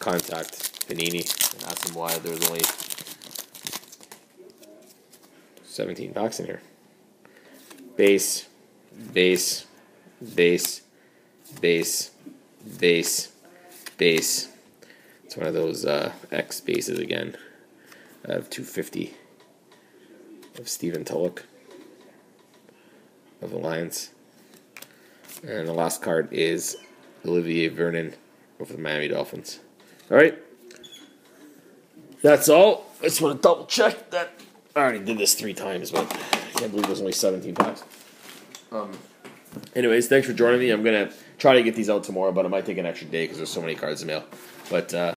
contact Panini and ask them why there's only 17 packs in here. Base, base, base, base, base, base. It's one of those uh, X bases again. Have 250 of Stephen Tulloch of Alliance. And the last card is Olivier Vernon of the Miami Dolphins. All right. That's all. I just want to double check that. I already did this three times, but I can't believe there's only 17 packs. Um, anyways, thanks for joining me. I'm going to try to get these out tomorrow, but it might take an extra day because there's so many cards to mail. But uh,